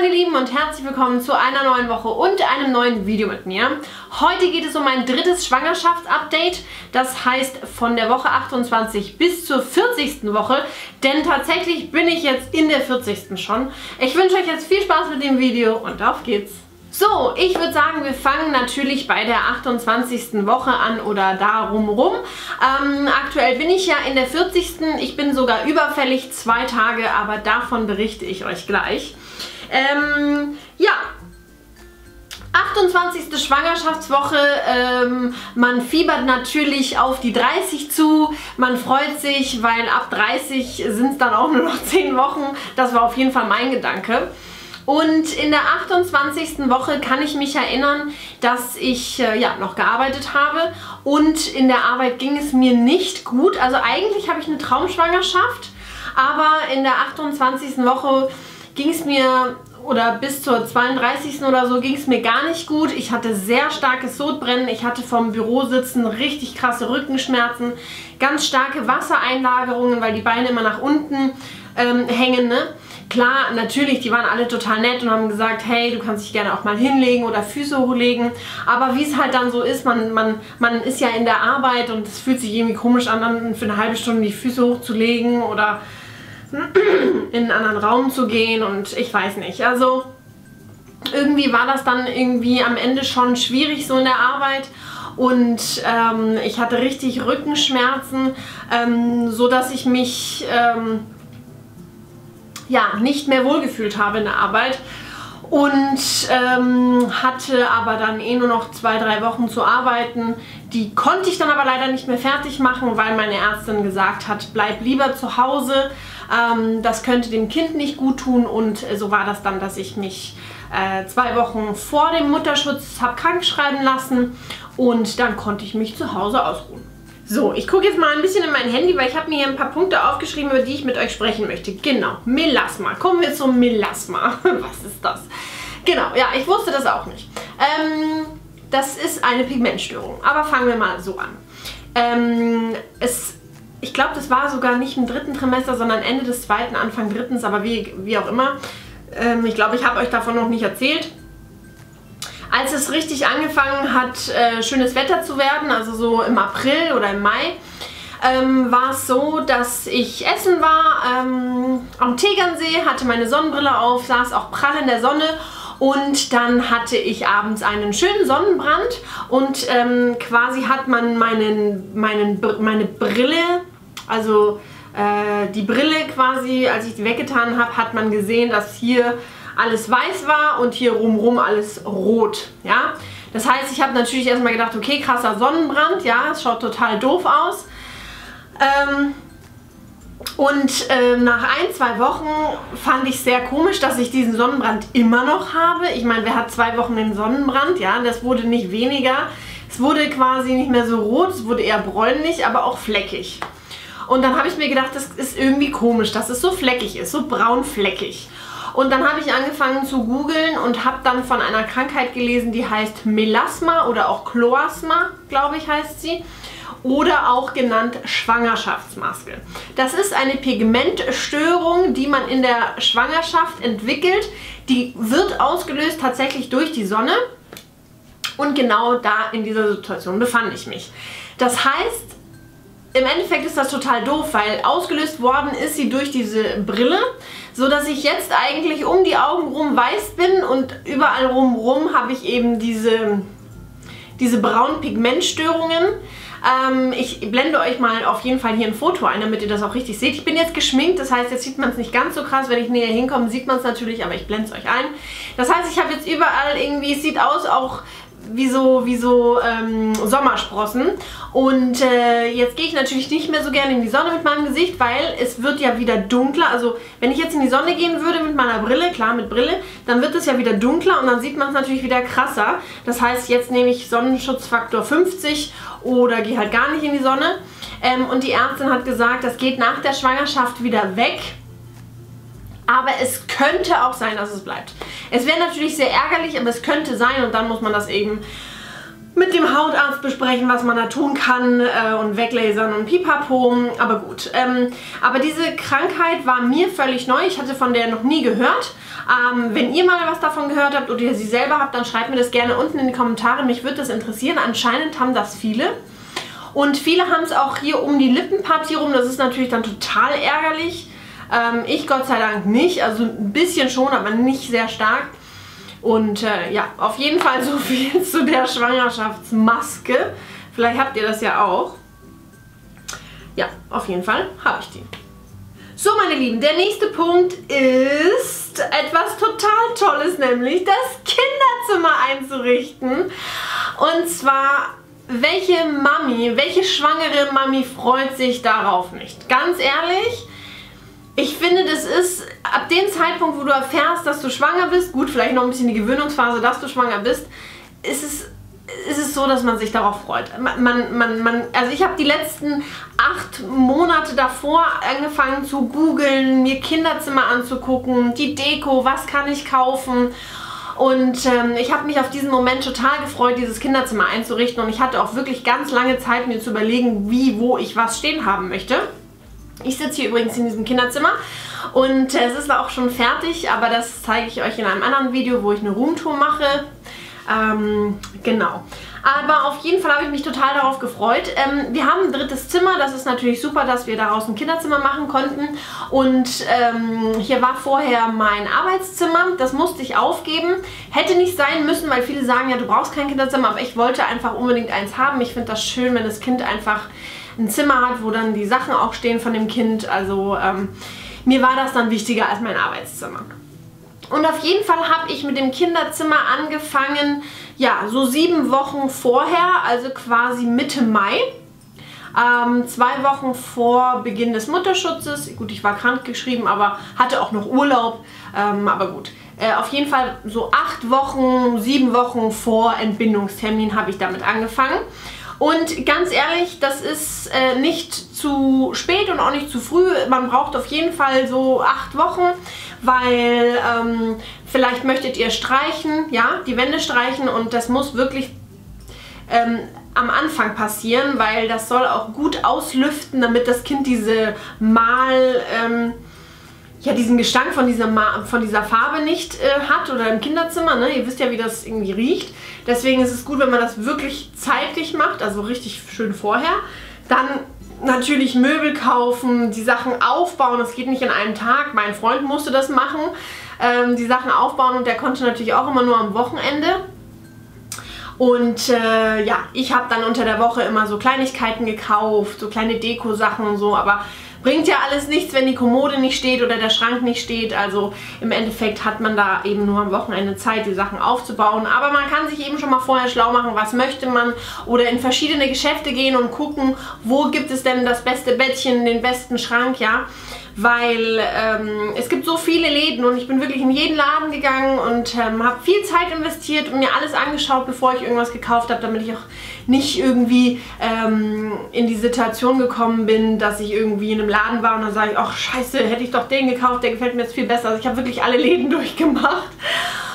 meine Lieben und herzlich willkommen zu einer neuen Woche und einem neuen Video mit mir. Heute geht es um mein drittes Schwangerschaftsupdate, das heißt von der Woche 28 bis zur 40. Woche, denn tatsächlich bin ich jetzt in der 40. schon. Ich wünsche euch jetzt viel Spaß mit dem Video und auf geht's! So, ich würde sagen, wir fangen natürlich bei der 28. Woche an oder darum rum. Ähm, aktuell bin ich ja in der 40. Ich bin sogar überfällig, zwei Tage, aber davon berichte ich euch gleich. Ähm, ja, 28. Schwangerschaftswoche, ähm, man fiebert natürlich auf die 30 zu, man freut sich, weil ab 30 sind es dann auch nur noch 10 Wochen. Das war auf jeden Fall mein Gedanke. Und in der 28. Woche kann ich mich erinnern, dass ich äh, ja, noch gearbeitet habe und in der Arbeit ging es mir nicht gut. Also eigentlich habe ich eine Traumschwangerschaft, aber in der 28. Woche ging es mir oder bis zur 32. oder so ging es mir gar nicht gut. Ich hatte sehr starkes Sodbrennen. Ich hatte vom Büro sitzen richtig krasse Rückenschmerzen, ganz starke Wassereinlagerungen, weil die Beine immer nach unten ähm, hängen. Ne? Klar, natürlich, die waren alle total nett und haben gesagt, hey, du kannst dich gerne auch mal hinlegen oder Füße hochlegen. Aber wie es halt dann so ist, man, man, man ist ja in der Arbeit und es fühlt sich irgendwie komisch an, dann für eine halbe Stunde die Füße hochzulegen oder in einen anderen Raum zu gehen und ich weiß nicht. Also irgendwie war das dann irgendwie am Ende schon schwierig so in der Arbeit und ähm, ich hatte richtig Rückenschmerzen, ähm, so dass ich mich ähm, ja, nicht mehr wohlgefühlt habe in der Arbeit und ähm, hatte aber dann eh nur noch zwei, drei Wochen zu arbeiten. Die konnte ich dann aber leider nicht mehr fertig machen, weil meine Ärztin gesagt hat, bleib lieber zu Hause, ähm, das könnte dem Kind nicht gut tun und so war das dann, dass ich mich äh, zwei Wochen vor dem Mutterschutz habe krank schreiben lassen und dann konnte ich mich zu Hause ausruhen. So, ich gucke jetzt mal ein bisschen in mein Handy, weil ich habe mir hier ein paar Punkte aufgeschrieben, über die ich mit euch sprechen möchte. Genau, Melasma. Kommen wir zum Melasma. Was ist das? Genau, ja, ich wusste das auch nicht. Ähm, das ist eine Pigmentstörung. Aber fangen wir mal so an. Ähm, es, ich glaube, das war sogar nicht im dritten Trimester, sondern Ende des zweiten, Anfang drittens, aber wie, wie auch immer. Ähm, ich glaube, ich habe euch davon noch nicht erzählt. Als es richtig angefangen hat, äh, schönes Wetter zu werden, also so im April oder im Mai, ähm, war es so, dass ich essen war ähm, am Tegernsee, hatte meine Sonnenbrille auf, saß auch prall in der Sonne und dann hatte ich abends einen schönen Sonnenbrand und ähm, quasi hat man meinen, meinen, meine Brille, also äh, die Brille quasi, als ich die weggetan habe, hat man gesehen, dass hier alles weiß war und hier rumrum alles rot. Ja? Das heißt, ich habe natürlich erstmal gedacht, okay, krasser Sonnenbrand, ja, es schaut total doof aus. Ähm, und äh, nach ein, zwei Wochen fand ich sehr komisch, dass ich diesen Sonnenbrand immer noch habe. Ich meine, wer hat zwei Wochen den Sonnenbrand? Ja, das wurde nicht weniger. Es wurde quasi nicht mehr so rot, es wurde eher bräunlich, aber auch fleckig. Und dann habe ich mir gedacht, das ist irgendwie komisch, dass es so fleckig ist, so braunfleckig. Und dann habe ich angefangen zu googeln und habe dann von einer Krankheit gelesen, die heißt Melasma oder auch Kloasma, glaube ich heißt sie. Oder auch genannt Schwangerschaftsmaske. Das ist eine Pigmentstörung, die man in der Schwangerschaft entwickelt. Die wird ausgelöst tatsächlich durch die Sonne. Und genau da in dieser Situation befand ich mich. Das heißt, im Endeffekt ist das total doof, weil ausgelöst worden ist sie durch diese Brille, so dass ich jetzt eigentlich um die Augen rum weiß bin und überall rumrum habe ich eben diese, diese braunen Pigmentstörungen. Ähm, ich blende euch mal auf jeden Fall hier ein Foto ein, damit ihr das auch richtig seht. Ich bin jetzt geschminkt, das heißt, jetzt sieht man es nicht ganz so krass. Wenn ich näher hinkomme, sieht man es natürlich, aber ich blende es euch ein. Das heißt, ich habe jetzt überall irgendwie, es sieht aus auch wie so, wie so ähm, Sommersprossen. Und äh, jetzt gehe ich natürlich nicht mehr so gerne in die Sonne mit meinem Gesicht, weil es wird ja wieder dunkler. Also wenn ich jetzt in die Sonne gehen würde mit meiner Brille, klar mit Brille, dann wird es ja wieder dunkler und dann sieht man es natürlich wieder krasser. Das heißt, jetzt nehme ich Sonnenschutzfaktor 50 oder gehe halt gar nicht in die Sonne. Ähm, und die Ärztin hat gesagt, das geht nach der Schwangerschaft wieder weg. Aber es könnte auch sein, dass es bleibt. Es wäre natürlich sehr ärgerlich, aber es könnte sein und dann muss man das eben mit dem Hautarzt besprechen, was man da tun kann äh, und weglasern und pipapo. Aber gut. Ähm, aber diese Krankheit war mir völlig neu. Ich hatte von der noch nie gehört. Ähm, wenn ihr mal was davon gehört habt oder ihr sie selber habt, dann schreibt mir das gerne unten in die Kommentare. Mich würde das interessieren. Anscheinend haben das viele. Und viele haben es auch hier um die Lippenpartie rum. Das ist natürlich dann total ärgerlich. Ähm, ich Gott sei Dank nicht. Also ein bisschen schon, aber nicht sehr stark. Und äh, ja, auf jeden Fall so viel zu der Schwangerschaftsmaske. Vielleicht habt ihr das ja auch. Ja, auf jeden Fall habe ich die. So, meine Lieben, der nächste Punkt ist etwas total Tolles, nämlich das Kinderzimmer einzurichten. Und zwar, welche Mami, welche schwangere Mami freut sich darauf nicht? Ganz ehrlich, ich finde, das ist ab dem Zeitpunkt, wo du erfährst, dass du schwanger bist, gut, vielleicht noch ein bisschen die Gewöhnungsphase, dass du schwanger bist, ist es ist es so, dass man sich darauf freut. Man, man, man, also ich habe die letzten acht Monate davor angefangen zu googeln, mir Kinderzimmer anzugucken, die Deko, was kann ich kaufen. Und ähm, ich habe mich auf diesen Moment total gefreut, dieses Kinderzimmer einzurichten. Und ich hatte auch wirklich ganz lange Zeit, mir zu überlegen, wie, wo ich was stehen haben möchte. Ich sitze hier übrigens in diesem Kinderzimmer und äh, es ist auch schon fertig, aber das zeige ich euch in einem anderen Video, wo ich eine Roomtour mache. Ähm, genau. Aber auf jeden Fall habe ich mich total darauf gefreut. Ähm, wir haben ein drittes Zimmer. Das ist natürlich super, dass wir daraus ein Kinderzimmer machen konnten. Und ähm, hier war vorher mein Arbeitszimmer. Das musste ich aufgeben. Hätte nicht sein müssen, weil viele sagen, ja, du brauchst kein Kinderzimmer. Aber ich wollte einfach unbedingt eins haben. Ich finde das schön, wenn das Kind einfach ein Zimmer hat, wo dann die Sachen auch stehen von dem Kind. Also ähm, mir war das dann wichtiger als mein Arbeitszimmer. Und auf jeden Fall habe ich mit dem Kinderzimmer angefangen, ja, so sieben Wochen vorher, also quasi Mitte Mai. Ähm, zwei Wochen vor Beginn des Mutterschutzes. Gut, ich war krank geschrieben, aber hatte auch noch Urlaub. Ähm, aber gut. Äh, auf jeden Fall so acht Wochen, sieben Wochen vor Entbindungstermin habe ich damit angefangen. Und ganz ehrlich, das ist äh, nicht zu spät und auch nicht zu früh. Man braucht auf jeden Fall so acht Wochen, weil ähm, vielleicht möchtet ihr streichen, ja, die Wände streichen und das muss wirklich ähm, am Anfang passieren, weil das soll auch gut auslüften, damit das Kind diese Mal... Ähm, ja, diesen Gestank von dieser, von dieser Farbe nicht äh, hat oder im Kinderzimmer. Ne? Ihr wisst ja, wie das irgendwie riecht. Deswegen ist es gut, wenn man das wirklich zeitlich macht, also richtig schön vorher. Dann natürlich Möbel kaufen, die Sachen aufbauen. Das geht nicht in einem Tag. Mein Freund musste das machen. Ähm, die Sachen aufbauen und der konnte natürlich auch immer nur am Wochenende. Und äh, ja, ich habe dann unter der Woche immer so Kleinigkeiten gekauft, so kleine Deko-Sachen und so, aber Bringt ja alles nichts, wenn die Kommode nicht steht oder der Schrank nicht steht. Also im Endeffekt hat man da eben nur am Wochenende Zeit, die Sachen aufzubauen. Aber man kann sich eben schon mal vorher schlau machen, was möchte man. Oder in verschiedene Geschäfte gehen und gucken, wo gibt es denn das beste Bettchen, den besten Schrank, ja weil ähm, es gibt so viele Läden und ich bin wirklich in jeden Laden gegangen und ähm, habe viel Zeit investiert und mir alles angeschaut, bevor ich irgendwas gekauft habe, damit ich auch nicht irgendwie ähm, in die Situation gekommen bin, dass ich irgendwie in einem Laden war und dann sage ich, ach scheiße, hätte ich doch den gekauft, der gefällt mir jetzt viel besser. Also ich habe wirklich alle Läden durchgemacht.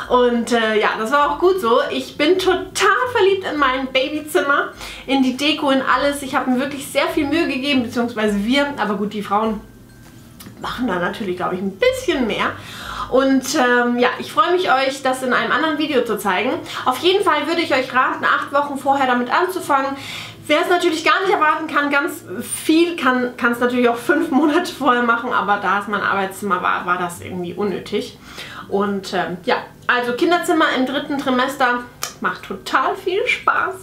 Und äh, ja, das war auch gut so. Ich bin total verliebt in mein Babyzimmer, in die Deko, in alles. Ich habe mir wirklich sehr viel Mühe gegeben, beziehungsweise wir, aber gut, die Frauen machen da natürlich, glaube ich, ein bisschen mehr. Und ähm, ja, ich freue mich, euch das in einem anderen Video zu zeigen. Auf jeden Fall würde ich euch raten, acht Wochen vorher damit anzufangen. Wer es natürlich gar nicht erwarten kann, ganz viel, kann es natürlich auch fünf Monate vorher machen, aber da es mein Arbeitszimmer war, war das irgendwie unnötig. Und ähm, ja, also Kinderzimmer im dritten Trimester macht total viel Spaß.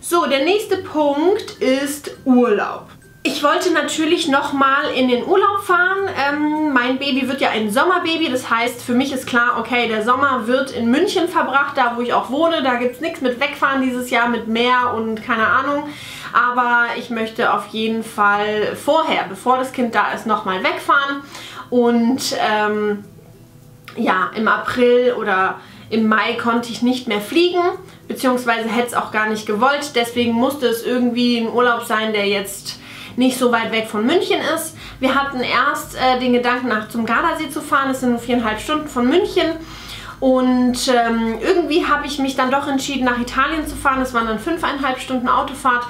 So, der nächste Punkt ist Urlaub. Ich wollte natürlich nochmal in den Urlaub fahren. Ähm, mein Baby wird ja ein Sommerbaby, das heißt für mich ist klar, okay, der Sommer wird in München verbracht, da wo ich auch wohne. Da gibt es nichts mit Wegfahren dieses Jahr, mit Meer und keine Ahnung. Aber ich möchte auf jeden Fall vorher, bevor das Kind da ist, nochmal wegfahren. Und ähm, ja, im April oder im Mai konnte ich nicht mehr fliegen, beziehungsweise hätte es auch gar nicht gewollt. Deswegen musste es irgendwie ein Urlaub sein, der jetzt nicht so weit weg von München ist. Wir hatten erst äh, den Gedanken, nach zum Gardasee zu fahren. Das sind nur viereinhalb Stunden von München. Und ähm, irgendwie habe ich mich dann doch entschieden, nach Italien zu fahren. Das waren dann fünfeinhalb Stunden Autofahrt,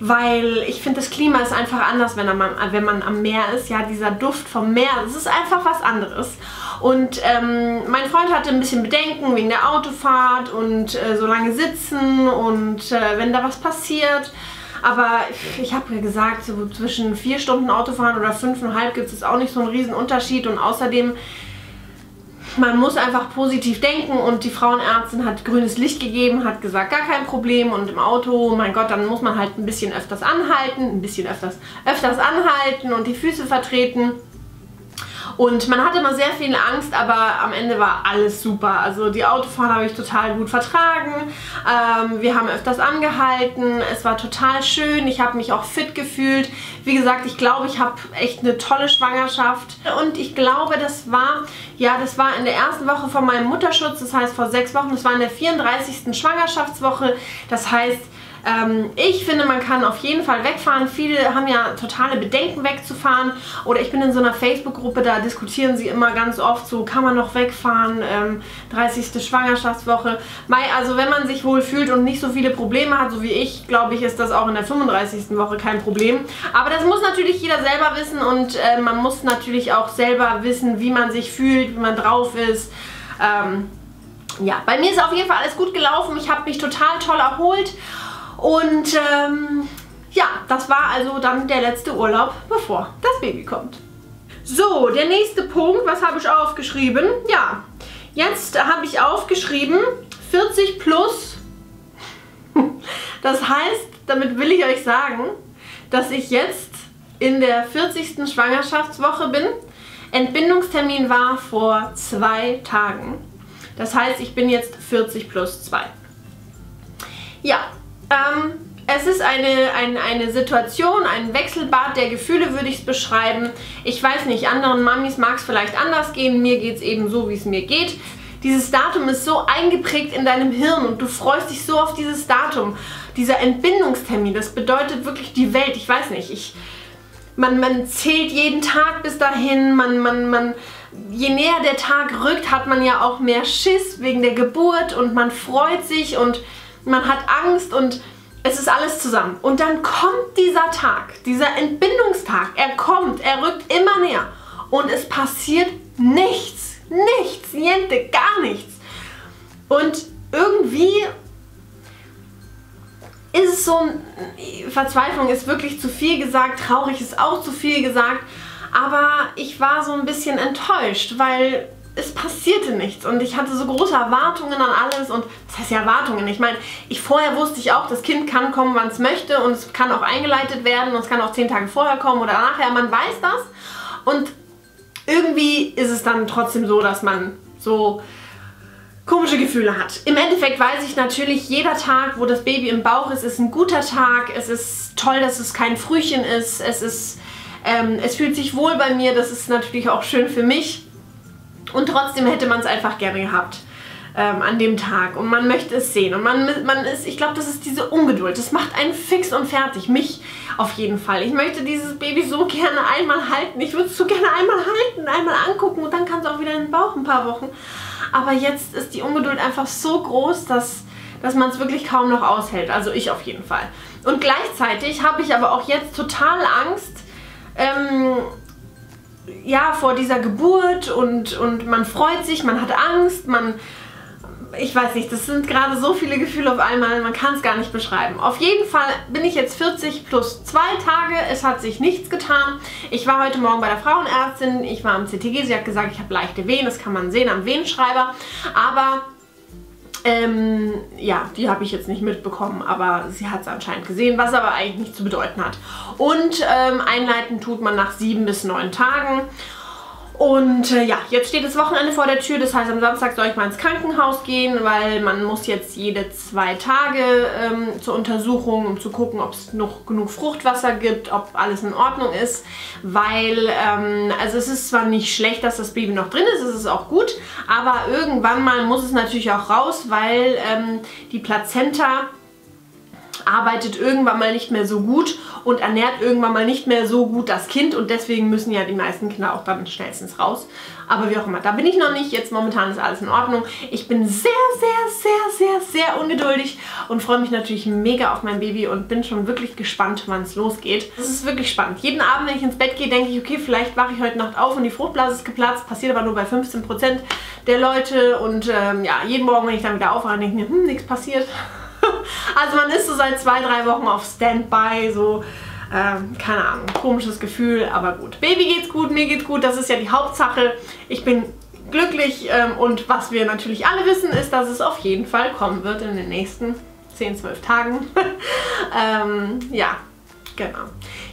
weil ich finde, das Klima ist einfach anders, wenn man, wenn man am Meer ist. Ja, dieser Duft vom Meer, das ist einfach was anderes. Und ähm, mein Freund hatte ein bisschen Bedenken wegen der Autofahrt und äh, so lange sitzen und äh, wenn da was passiert. Aber ich habe ja gesagt, so zwischen vier Stunden Autofahren oder fünfeinhalb gibt es auch nicht so einen riesen Unterschied. Und außerdem, man muss einfach positiv denken und die Frauenärztin hat grünes Licht gegeben, hat gesagt, gar kein Problem. Und im Auto, mein Gott, dann muss man halt ein bisschen öfters anhalten, ein bisschen öfters, öfters anhalten und die Füße vertreten. Und man hatte immer sehr viel Angst, aber am Ende war alles super. Also die Autofahren habe ich total gut vertragen. Ähm, wir haben öfters angehalten. Es war total schön. Ich habe mich auch fit gefühlt. Wie gesagt, ich glaube, ich habe echt eine tolle Schwangerschaft. Und ich glaube, das war, ja, das war in der ersten Woche von meinem Mutterschutz. Das heißt vor sechs Wochen. Das war in der 34. Schwangerschaftswoche. Das heißt, ähm, ich finde, man kann auf jeden Fall wegfahren. Viele haben ja totale Bedenken wegzufahren. Oder ich bin in so einer Facebook-Gruppe, da diskutieren sie immer ganz oft so, kann man noch wegfahren, ähm, 30. Schwangerschaftswoche. Mai, also wenn man sich wohl fühlt und nicht so viele Probleme hat, so wie ich, glaube ich, ist das auch in der 35. Woche kein Problem. Aber das muss natürlich jeder selber wissen und äh, man muss natürlich auch selber wissen, wie man sich fühlt, wie man drauf ist. Ähm, ja, bei mir ist auf jeden Fall alles gut gelaufen. Ich habe mich total toll erholt und ähm, ja, das war also dann der letzte Urlaub, bevor das Baby kommt. So, der nächste Punkt, was habe ich aufgeschrieben? Ja, jetzt habe ich aufgeschrieben 40 plus. Das heißt, damit will ich euch sagen, dass ich jetzt in der 40. Schwangerschaftswoche bin. Entbindungstermin war vor zwei Tagen. Das heißt, ich bin jetzt 40 plus 2. Ja, ähm, es ist eine, eine, eine Situation, ein Wechselbad der Gefühle würde ich es beschreiben. Ich weiß nicht, anderen Mamis mag es vielleicht anders gehen, mir geht es eben so, wie es mir geht. Dieses Datum ist so eingeprägt in deinem Hirn und du freust dich so auf dieses Datum. Dieser Entbindungstermin, das bedeutet wirklich die Welt. Ich weiß nicht, ich, man, man zählt jeden Tag bis dahin, man, man, man, je näher der Tag rückt, hat man ja auch mehr Schiss wegen der Geburt und man freut sich und man hat Angst und es ist alles zusammen. Und dann kommt dieser Tag, dieser Entbindungstag. Er kommt, er rückt immer näher. Und es passiert nichts. Nichts, niente, gar nichts. Und irgendwie ist es so, Verzweiflung ist wirklich zu viel gesagt, traurig ist auch zu viel gesagt. Aber ich war so ein bisschen enttäuscht, weil es passierte nichts und ich hatte so große Erwartungen an alles und was heißt ja Erwartungen? Ich meine, ich vorher wusste ich auch, das Kind kann kommen, wann es möchte und es kann auch eingeleitet werden und es kann auch zehn Tage vorher kommen oder nachher, man weiß das und irgendwie ist es dann trotzdem so, dass man so komische Gefühle hat. Im Endeffekt weiß ich natürlich, jeder Tag, wo das Baby im Bauch ist, ist ein guter Tag. Es ist toll, dass es kein Frühchen ist. Es ist, ähm, es fühlt sich wohl bei mir. Das ist natürlich auch schön für mich. Und trotzdem hätte man es einfach gerne gehabt. Ähm, an dem Tag und man möchte es sehen und man, man ist, ich glaube, das ist diese Ungeduld, das macht einen fix und fertig, mich auf jeden Fall. Ich möchte dieses Baby so gerne einmal halten, ich würde es so gerne einmal halten, einmal angucken und dann kann es auch wieder in den Bauch ein paar Wochen. Aber jetzt ist die Ungeduld einfach so groß, dass, dass man es wirklich kaum noch aushält, also ich auf jeden Fall. Und gleichzeitig habe ich aber auch jetzt total Angst, ähm, ja, vor dieser Geburt und, und man freut sich, man hat Angst, man, ich weiß nicht, das sind gerade so viele Gefühle auf einmal, man kann es gar nicht beschreiben. Auf jeden Fall bin ich jetzt 40 plus zwei Tage, es hat sich nichts getan. Ich war heute Morgen bei der Frauenärztin, ich war am CTG, sie hat gesagt, ich habe leichte Wehen, das kann man sehen am Wehenschreiber, aber ähm, ja, die habe ich jetzt nicht mitbekommen, aber sie hat es anscheinend gesehen, was aber eigentlich nicht zu bedeuten hat. Und ähm, einleiten tut man nach sieben bis neun Tagen. Und äh, ja, jetzt steht das Wochenende vor der Tür, das heißt am Samstag soll ich mal ins Krankenhaus gehen, weil man muss jetzt jede zwei Tage ähm, zur Untersuchung, um zu gucken, ob es noch genug Fruchtwasser gibt, ob alles in Ordnung ist, weil, ähm, also es ist zwar nicht schlecht, dass das Baby noch drin ist, es ist auch gut, aber irgendwann mal muss es natürlich auch raus, weil ähm, die Plazenta arbeitet irgendwann mal nicht mehr so gut und ernährt irgendwann mal nicht mehr so gut das Kind und deswegen müssen ja die meisten Kinder auch dann schnellstens raus. Aber wie auch immer, da bin ich noch nicht. Jetzt momentan ist alles in Ordnung. Ich bin sehr, sehr, sehr, sehr, sehr ungeduldig und freue mich natürlich mega auf mein Baby und bin schon wirklich gespannt, wann es losgeht. Es ist wirklich spannend. Jeden Abend, wenn ich ins Bett gehe, denke ich, okay, vielleicht wache ich heute Nacht auf und die Fruchtblase ist geplatzt. Passiert aber nur bei 15% der Leute und ähm, ja, jeden Morgen, wenn ich dann wieder aufwache, denke ich mir, hm, nichts passiert. also man ist so seit zwei, drei Wochen auf Standby, so ähm, keine Ahnung, komisches Gefühl, aber gut. Baby geht's gut, mir geht's gut, das ist ja die Hauptsache. Ich bin glücklich ähm, und was wir natürlich alle wissen, ist, dass es auf jeden Fall kommen wird in den nächsten 10, 12 Tagen. ähm, ja, genau.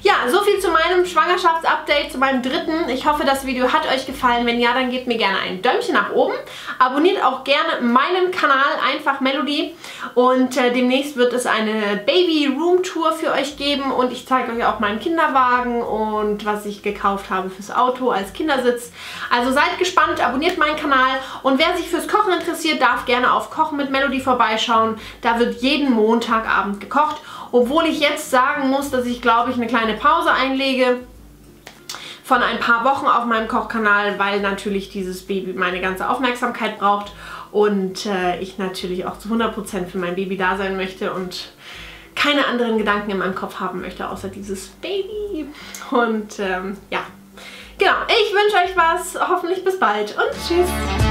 Ja, so viel zu meinem Schwangerschaftsupdate, zu meinem dritten. Ich hoffe, das Video hat euch gefallen. Wenn ja, dann gebt mir gerne ein Däumchen nach oben. Abonniert auch gerne meinen Kanal, einfach Melody. Und äh, demnächst wird es eine Baby Room Tour für euch geben. Und ich zeige euch auch meinen Kinderwagen und was ich gekauft habe fürs Auto als Kindersitz. Also seid gespannt, abonniert meinen Kanal. Und wer sich fürs Kochen interessiert, darf gerne auf Kochen mit Melody vorbeischauen. Da wird jeden Montagabend gekocht. Obwohl ich jetzt sagen muss, dass ich glaube ich eine kleine Pause einlege von ein paar Wochen auf meinem Kochkanal, weil natürlich dieses Baby meine ganze Aufmerksamkeit braucht und äh, ich natürlich auch zu 100% für mein Baby da sein möchte und keine anderen Gedanken in meinem Kopf haben möchte, außer dieses Baby. Und ähm, ja, genau, ich wünsche euch was, hoffentlich bis bald und tschüss.